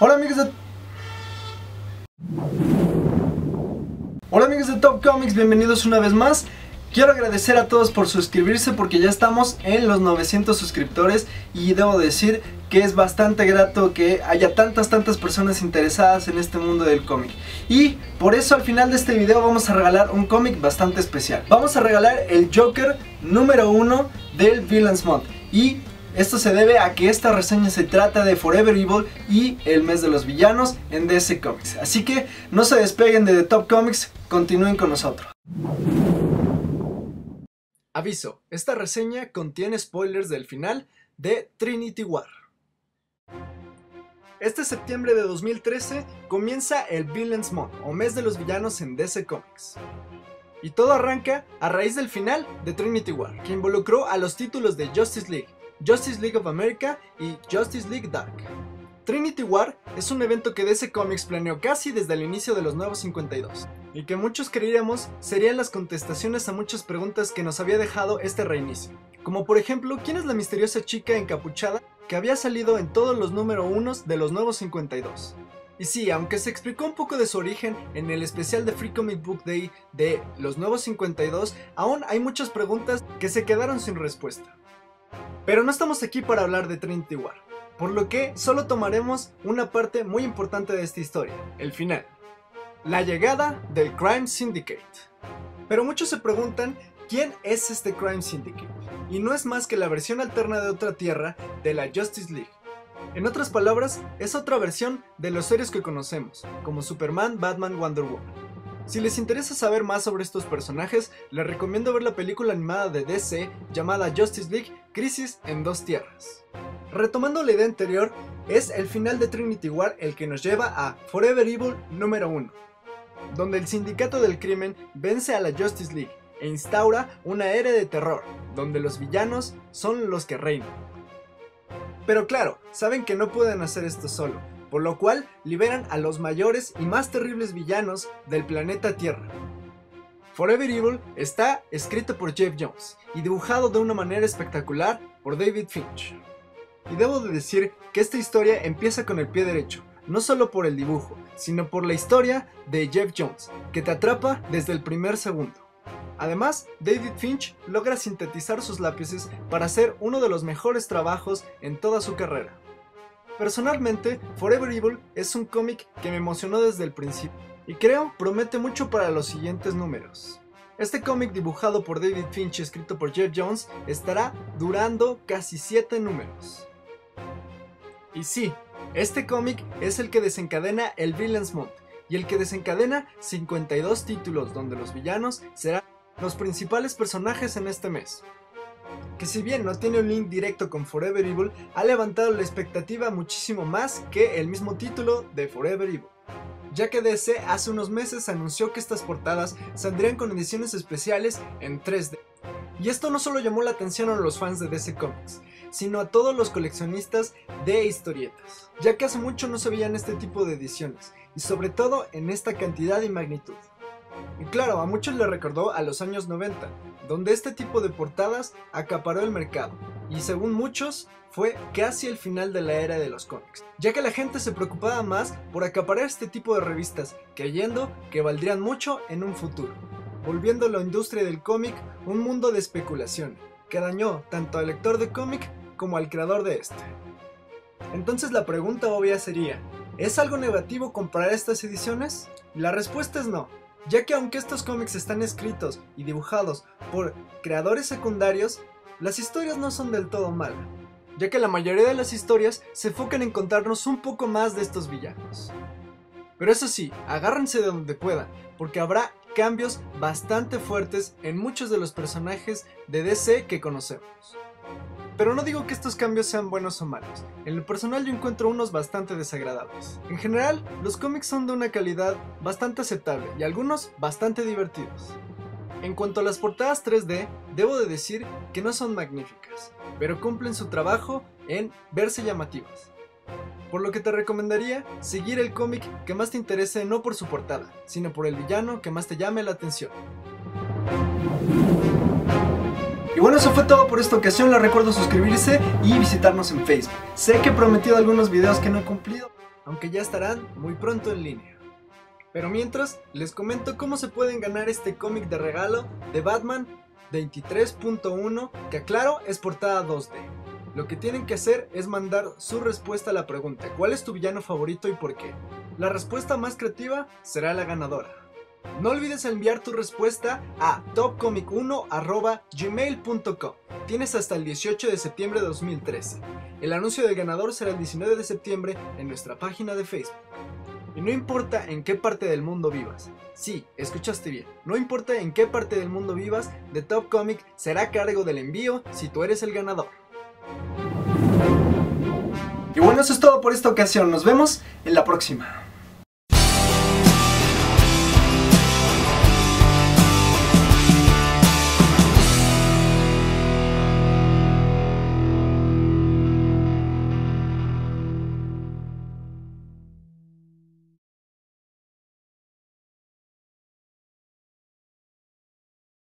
Hola amigos de... Hola amigos de Top Comics, bienvenidos una vez más. Quiero agradecer a todos por suscribirse porque ya estamos en los 900 suscriptores y debo decir que es bastante grato que haya tantas tantas personas interesadas en este mundo del cómic. Y por eso al final de este video vamos a regalar un cómic bastante especial. Vamos a regalar el Joker número 1 del Villains Month y esto se debe a que esta reseña se trata de Forever Evil y el mes de los villanos en DC Comics. Así que no se despeguen de The Top Comics, continúen con nosotros. Aviso, esta reseña contiene spoilers del final de Trinity War. Este septiembre de 2013 comienza el Villains Month, o mes de los villanos en DC Comics. Y todo arranca a raíz del final de Trinity War, que involucró a los títulos de Justice League, Justice League of America y Justice League Dark. Trinity War es un evento que DC Comics planeó casi desde el inicio de los Nuevos 52, y que muchos creíamos serían las contestaciones a muchas preguntas que nos había dejado este reinicio. Como por ejemplo, ¿quién es la misteriosa chica encapuchada que había salido en todos los número unos de los Nuevos 52? Y sí, aunque se explicó un poco de su origen en el especial de Free Comic Book Day de los Nuevos 52, aún hay muchas preguntas que se quedaron sin respuesta. Pero no estamos aquí para hablar de Trinity War, por lo que solo tomaremos una parte muy importante de esta historia, el final. La llegada del Crime Syndicate. Pero muchos se preguntan quién es este Crime Syndicate, y no es más que la versión alterna de otra tierra de la Justice League. En otras palabras, es otra versión de los seres que conocemos, como Superman, Batman, Wonder Woman. Si les interesa saber más sobre estos personajes, les recomiendo ver la película animada de DC llamada Justice League Crisis en dos tierras. Retomando la idea anterior, es el final de Trinity War el que nos lleva a Forever Evil número 1, donde el sindicato del crimen vence a la Justice League e instaura una era de terror, donde los villanos son los que reinan. Pero claro, saben que no pueden hacer esto solo, por lo cual liberan a los mayores y más terribles villanos del planeta Tierra. Forever Evil está escrito por Jeff Jones y dibujado de una manera espectacular por David Finch. Y debo de decir que esta historia empieza con el pie derecho, no solo por el dibujo, sino por la historia de Jeff Jones, que te atrapa desde el primer segundo. Además, David Finch logra sintetizar sus lápices para hacer uno de los mejores trabajos en toda su carrera. Personalmente, Forever Evil es un cómic que me emocionó desde el principio y creo promete mucho para los siguientes números. Este cómic dibujado por David Finch y escrito por Jeff Jones estará durando casi 7 números. Y sí, este cómic es el que desencadena el Villains Month y el que desencadena 52 títulos donde los villanos serán los principales personajes en este mes que si bien no tiene un link directo con Forever Evil, ha levantado la expectativa muchísimo más que el mismo título de Forever Evil. Ya que DC hace unos meses anunció que estas portadas saldrían con ediciones especiales en 3D. Y esto no solo llamó la atención a los fans de DC Comics, sino a todos los coleccionistas de historietas, ya que hace mucho no se veían este tipo de ediciones, y sobre todo en esta cantidad y magnitud. Y claro, a muchos le recordó a los años 90, donde este tipo de portadas acaparó el mercado, y según muchos, fue casi el final de la era de los cómics, ya que la gente se preocupaba más por acaparar este tipo de revistas, creyendo que valdrían mucho en un futuro, volviendo a la industria del cómic un mundo de especulación, que dañó tanto al lector de cómic como al creador de este. Entonces la pregunta obvia sería, ¿es algo negativo comprar estas ediciones? La respuesta es no, ya que aunque estos cómics están escritos y dibujados por creadores secundarios, las historias no son del todo malas, ya que la mayoría de las historias se enfocan en contarnos un poco más de estos villanos. Pero eso sí, agárrense de donde puedan, porque habrá cambios bastante fuertes en muchos de los personajes de DC que conocemos. Pero no digo que estos cambios sean buenos o malos. En lo personal yo encuentro unos bastante desagradables. En general, los cómics son de una calidad bastante aceptable y algunos bastante divertidos. En cuanto a las portadas 3D, debo de decir que no son magníficas, pero cumplen su trabajo en verse llamativas. Por lo que te recomendaría seguir el cómic que más te interese no por su portada, sino por el villano que más te llame la atención. Y bueno, eso fue todo por esta ocasión. Les recuerdo suscribirse y visitarnos en Facebook. Sé que he prometido algunos videos que no he cumplido. aunque ya estarán muy pronto en línea. Pero mientras, les comento cómo se pueden ganar este cómic de regalo de Batman 23.1 que aclaro es portada 2D. Lo que tienen que hacer es mandar su respuesta a la pregunta ¿Cuál es tu villano favorito y por qué? La respuesta más creativa será la ganadora. No olvides enviar tu respuesta a topcomic1.gmail.com. Tienes hasta el 18 de septiembre de 2013. El anuncio del ganador será el 19 de septiembre en nuestra página de Facebook. Y no importa en qué parte del mundo vivas. Sí, escuchaste bien. No importa en qué parte del mundo vivas, The Top Comic será cargo del envío si tú eres el ganador. Y bueno, eso es todo por esta ocasión. Nos vemos en la próxima.